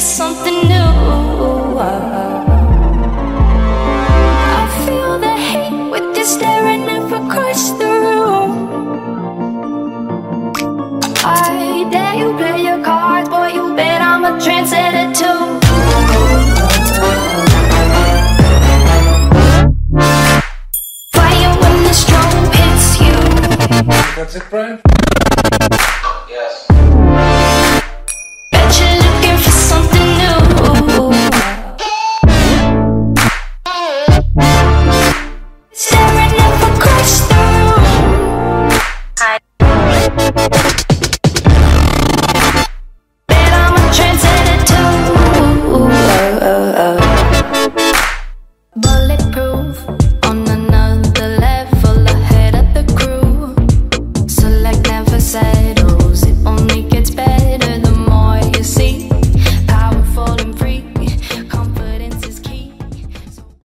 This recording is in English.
Looking something new. I feel the hate with you staring up across the room. I dare you play your cards, boy. You bet I'm a trendsetter too. Fire when the strobe hits you. That's it, Brian? said